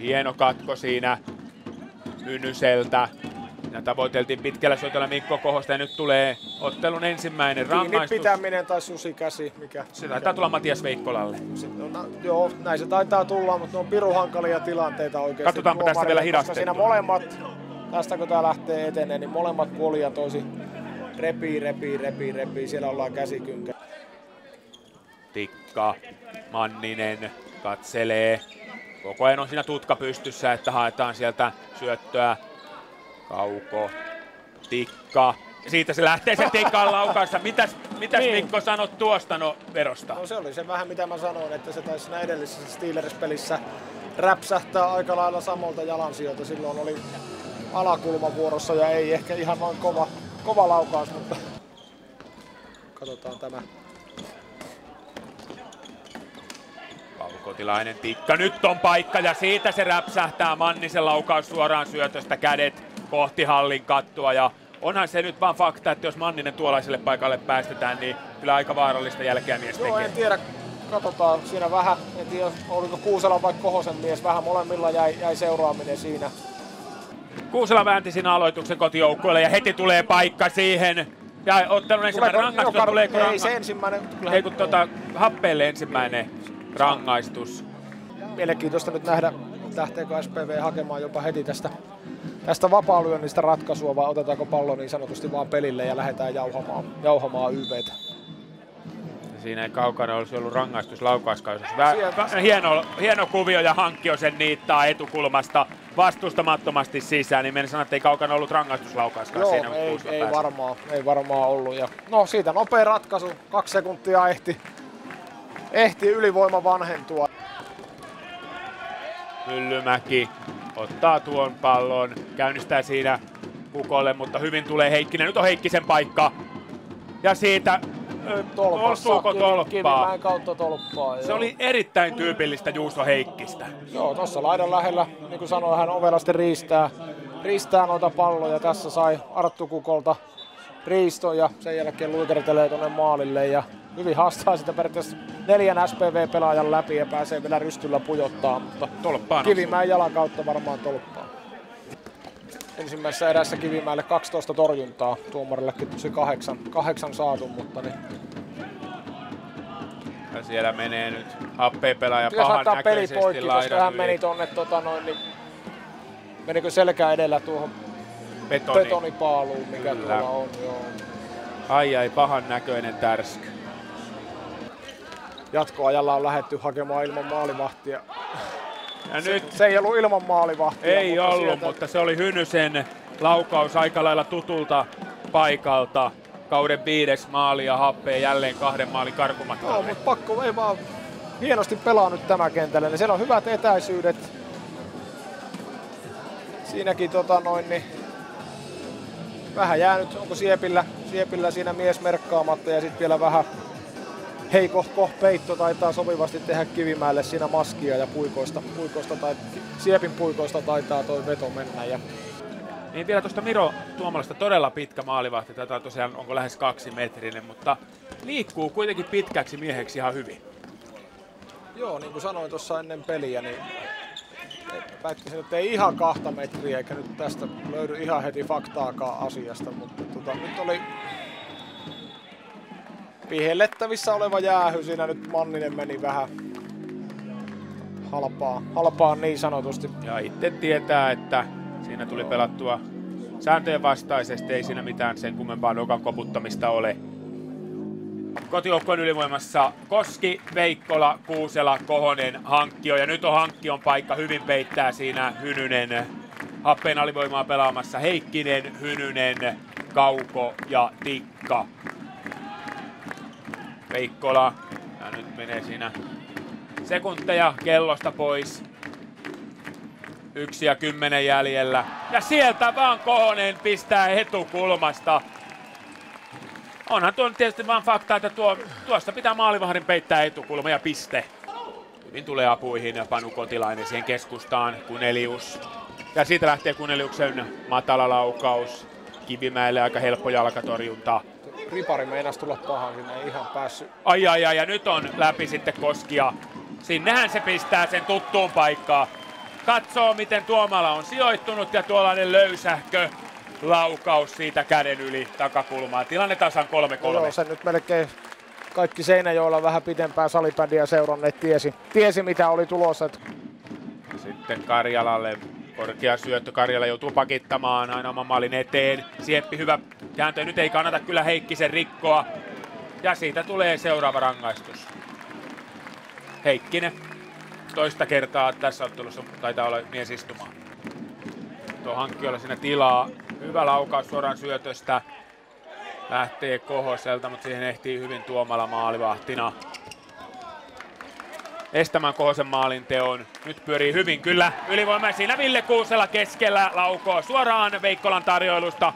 Hieno katko siinä Hynyseltä. Ja tavoiteltiin pitkällä syötöllä Mikko Kohosta ja nyt tulee ottelun ensimmäinen Kiinni rangaistus. pitäminen tai susikäsi, mikä... Se taitaa tulla Matias Veikkolalle. Se, no, na, joo, näin se taitaa tulla, mutta ne on pirun hankalia tilanteita oikeasti. Katsotaanpa tästä vielä koska Siinä molemmat, tästä kun tää lähtee etenee, niin molemmat puoli ja toisi repii, repii, repii, repii. Siellä ollaan käsikynkä. Tikka, Manninen katselee. Koko ajan on siinä tutka pystyssä, että haetaan sieltä syöttöä. Kauko, Tikka. Siitä se lähtee se Tikan laukausta. Mitäs, mitäs Niin. Mikko sanot tuosta no verosta? No se oli se vähän mitä mä sanoin, että se taisi siinä edellisessä Steelers-pelissä räpsähtää aika lailla samalta jalansijoilta. Silloin oli alakulma vuorossa ja ei ehkä ihan noin kova, kova laukaus, mutta katsotaan tämä. Kaukotilainen Tikka, nyt on paikka ja siitä se räpsähtää Mannisen laukaus suoraan syötöstä kädet kohti hallin kattoa ja onhan se nyt vaan fakta, että jos Manninen tuollaiselle paikalle päästetään, niin kyllä aika vaarallista jälkeä mies Joo, tekee. en tiedä. Katsotaan siinä vähän, en tiedä oliko Kuusela vai Kohosen mies, vähän molemmilla jäi, jäi seuraaminen siinä. Kuusela väänti siinä aloituksen kotijoukkueelle ja heti tulee paikka siihen. Ja ottelun ensimmäinen rangaistus, tuleeko ei ranga- se ensimmäinen. Kyllä, Ei kun tota, happeelle ensimmäinen rangaistus. Mielenkiintoista nyt nähdä, lähteekö SPV hakemaan jopa heti tästä, tästä vapaalyönnistä ratkaisua vai otetaanko pallo niin sanotusti vaan pelille ja lähdetään jauhamaan, jauhamaan YVtä. Siinä ei kaukana olisi ollut rangaistus laukauskaudessa. Vä- hieno, hieno kuvio ja hankkio sen niittaa etukulmasta vastustamattomasti sisään, niin sanoa, että ei kaukana ollut rangaistuslaukauskaan Joo, siinä, ei, ei pääsi. varmaan, ei varmaan ollut. Ja, no siitä nopea ratkaisu, kaksi sekuntia ehti, ehti ylivoima vanhentua. Myllymäki ottaa tuon pallon, käynnistää siinä Pukolle, mutta hyvin tulee Heikkinen. Nyt on Heikkisen paikka. Ja siitä Tolpassa, osuuko tolppaa? Kautta tolppaa. Se joo. oli erittäin tyypillistä Juuso Heikkistä. Joo, tuossa laidan lähellä, niin kuin sanoin, hän ovelasti riistää, riistää noita palloja. Tässä sai Arttu Kukolta riiston ja sen jälkeen luikertelee tuonne maalille ja hyvin haastaa sitä periaatteessa neljän SPV-pelaajan läpi ja pääsee vielä rystyllä pujottaa, mutta Tolppaan Kivimäen jalan kautta varmaan tolppaa. Ensimmäisessä erässä Kivimäelle 12 torjuntaa, tuomarillekin tosi kahdeksan, kahdeksan saatu, mutta niin Ja siellä menee nyt happea pelaaja Pitäisi pahan laittaa peli näköisesti poikki, koska hän meni tonne tota noin, niin menikö selkää edellä tuohon Betoni. betonipaaluun, mikä Kyllä. tuolla on. Joo. Ai ai, pahan näköinen tärsky. Jatkoajalla on lähetty hakemaan ilman maalivahtia. Ja Se, nyt se ei ollut ilman maalivahtia. ei mutta ollut, sieltä- mutta se oli Hynysen laukaus aika lailla tutulta paikalta. Kauden viides maali ja happea jälleen kahden maalin Joo, karkumatkalle. mutta pakko ei vaan hienosti pelaa nyt tämä kentällä. Niin siellä on hyvät etäisyydet. Siinäkin tota noin, niin vähän jäänyt, onko Siepillä, Siepillä siinä mies merkkaamatta ja sitten vielä vähän heikohko peitto taitaa sopivasti tehdä Kivimäelle siinä maskia ja puikoista, puikoista tai Siepin puikoista taitaa toi veto mennä. Ja Niin vielä tuosta Miro Tuomalasta todella pitkä maalivahti. Tätä tosiaan onko lähes kaksi metrinen, mutta liikkuu kuitenkin pitkäksi mieheksi ihan hyvin. Joo, niin kuin sanoin tuossa ennen peliä, niin väittäisin, että ei ihan kahta metriä, eikä nyt tästä löydy ihan heti faktaakaan asiasta, mutta tota, nyt oli vihellettävissä oleva jäähy. Siinä nyt Manninen meni vähän halpaa, halpaa niin sanotusti. Ja itse tietää, että siinä tuli pelattua sääntöjen vastaisesti, ei siinä mitään sen kummempaa nokan koputtamista ole. Kotijoukkojen ylivoimassa Koski, Veikkola, Kuusela, Kohonen, Hankkio ja nyt on Hankkion paikka, hyvin peittää siinä Hynynen. Happeen alivoimaa pelaamassa Heikkinen, Hynynen, Kauko ja Tikka. Veikkola, ja nyt menee siinä sekunteja kellosta pois. Yksi ja kymmenen jäljellä. Ja sieltä vaan Kohonen pistää etukulmasta. Onhan tuo tietysti vaan fakta, että tuo, tuosta pitää maalivahdin peittää etukulma ja piste. Hyvin tulee apuihin ja Panu Kotilainen siihen keskustaan, Kunelius. Ja siitä lähtee Kuneliuksen matala laukaus. Kivimäelle aika helppo jalkatorjunta. Ripari meinas tulla pahan, sinne ei ihan päässyt. Ai ai ai, ja nyt on läpi sitten Koskia. Sinnehän se pistää sen tuttuun paikkaan. katsoo miten Tuomala on sijoittunut ja tuollainen löysähkö laukaus siitä käden yli takakulmaa. Tilanne tasan 3-3. Joo, se nyt melkein kaikki Seinäjoella vähän pitempään salibändiä seuranneet tiesi, tiesi mitä oli tulossa. Sitten Karjalalle korkea syöttö. Karjala joutuu pakittamaan aina oman maalin eteen. Sieppi hyvä kääntö. Nyt ei kannata kyllä Heikkisen rikkoa. Ja siitä tulee seuraava rangaistus. Heikkinen toista kertaa tässä ottelussa taitaa olla mies istumaan. Tuo hankkijoilla siinä tilaa. Hyvä laukaus suoraan syötöstä. Lähtee Kohoselta, mutta siihen ehtii hyvin Tuomala maalivahtina estämään Kohosen maalin teon. Nyt pyörii hyvin kyllä ylivoima siinä Ville Kuusela keskellä laukoo suoraan Veikkolan tarjoilusta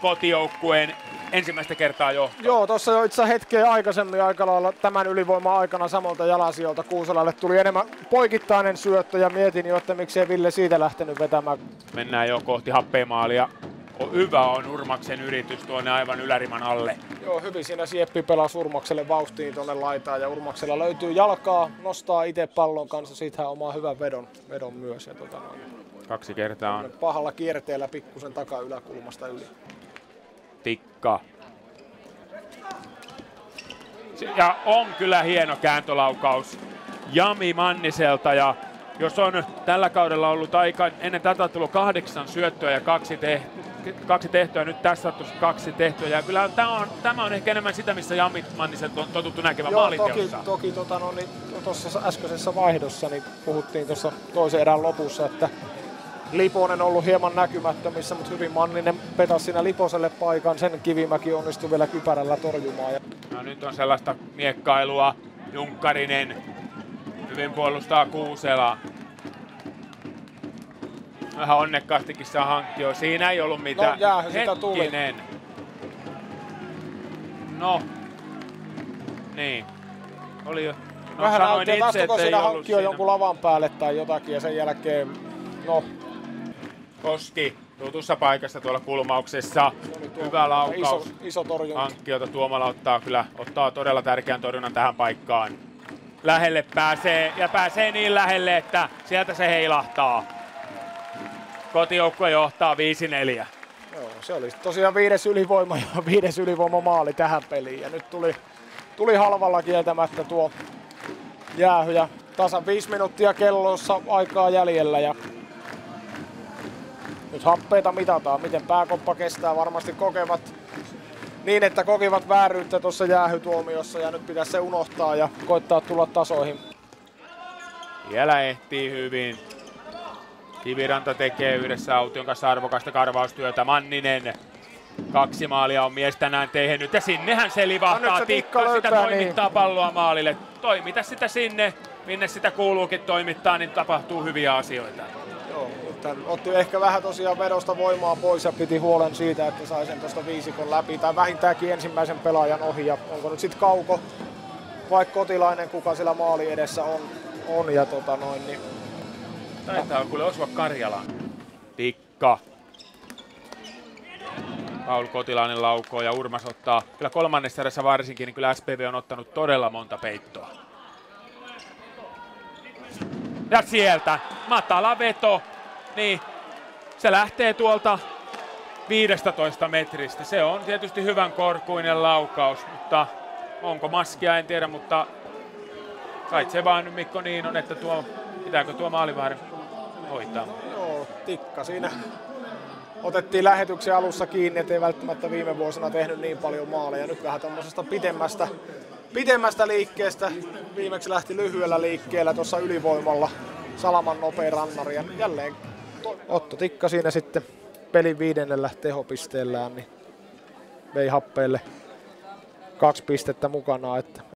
kotijoukkueen ensimmäistä kertaa jo. Joo, tuossa jo itse hetkeä aikaisemmin aika lailla tämän ylivoiman aikana samalta jalasiolta Kuuselalle tuli enemmän poikittainen syöttö ja mietin jo, että miksei Ville siitä lähtenyt vetämään. Mennään jo kohti happeemaalia. Hyvä on Urmaksen yritys tuonne aivan yläriman alle. Joo, hyvin siinä Sieppi pelasi Urmakselle vauhtiin tuonne laitaan ja Urmaksella löytyy jalkaa, nostaa itse pallon kanssa, siitä hän omaa hyvän vedon, vedon myös. Ja tota noin, Kaksi kertaa on pahalla kierteellä pikkusen taka yläkulmasta yli. tikka. Ja on kyllä hieno kääntölaukaus Jami Manniselta ja jos on tällä kaudella ollut aika ennen tätä tullut kahdeksan syöttöä ja kaksi, te, kaksi tehtyä, nyt tässä on kaksi tehtyä. Ja kyllä tämä on, tämä on ehkä enemmän sitä, missä Jami Manniselta on totuttu näkemään Joo, toki, toki tota, no, niin, tuossa äskeisessä vaihdossa niin puhuttiin tuossa toisen erän lopussa, että Liponen on ollut hieman näkymättömissä, mutta hyvin Manninen petasi siinä Liposelle paikan. Sen Kivimäki onnistui vielä kypärällä torjumaan. Ja No nyt on sellaista miekkailua. Junkkarinen hyvin puolustaa Kuusela. Vähän onnekkaastikin saa hankkia. Siinä ei ollut mitään. No, jäähän sitä tuli. No. Niin. Oli jo. No, Vähän sanoin näytti, itse, että siinä ollut hankkio siinä. jonkun lavan päälle tai jotakin ja sen jälkeen, no, Koski tutussa paikassa tuolla kulmauksessa. tuo Hyvä laukaus. Iso, iso torjunta. Hankkiota Tuomala ottaa kyllä ottaa todella tärkeän torjunnan tähän paikkaan. Lähelle pääsee ja pääsee niin lähelle, että sieltä se heilahtaa. Kotijoukkue johtaa 5-4. Joo, se oli tosiaan viides ylivoima ja viides ylivoima maali tähän peliin. Ja nyt tuli, tuli halvalla kieltämättä tuo jäähy ja tasan viisi minuuttia kellossa aikaa jäljellä ja nyt happeita mitataan, miten pääkoppa kestää. Varmasti kokevat niin, että kokivat vääryyttä tuossa jäähytuomiossa ja nyt pitäisi se unohtaa ja koittaa tulla tasoihin. Vielä ehtii hyvin. Kiviranta tekee yhdessä Aution kanssa arvokasta karvaustyötä. Manninen Kaksi maalia on mies tänään tehnyt ja sinnehän se livahtaa. se Tikka Tikka sitä löytää, toimittaa palloa maalille. Toimita sitä sinne, minne sitä kuuluukin toimittaa, niin tapahtuu hyviä asioita. Joo, otti ehkä vähän tosiaan vedosta voimaa pois ja piti huolen siitä, että sai sen tuosta viisikon läpi tai vähintäänkin ensimmäisen pelaajan ohi. Ja onko nyt sitten Kauko vai Kotilainen, kuka siellä maali edessä on, on ja tota noin, niin Taitaa kuule osua Karjalaan. Tikka. Paul Kotilainen laukoo ja Urmas ottaa. Kyllä kolmannessa erässä varsinkin, niin kyllä SPV on ottanut todella monta peittoa. Ja sieltä matala veto. Niin, se lähtee tuolta 15 metristä. Se on tietysti hyvän korkuinen laukaus, mutta onko maskia en tiedä, mutta kai se vaan Mikko niin on, että tuo, pitääkö tuo maalivahden hoitaa. joo, tikka siinä otettiin lähetyksen alussa kiinni, ettei välttämättä viime vuosina tehnyt niin paljon maaleja. Nyt vähän tuommoisesta pitemmästä, pitemmästä liikkeestä. Viimeksi lähti lyhyellä liikkeellä tuossa ylivoimalla. Salaman nopea rannari ja jälleen Otto Tikka siinä sitten pelin viidennellä tehopisteellään, niin vei happeelle kaksi pistettä mukana, että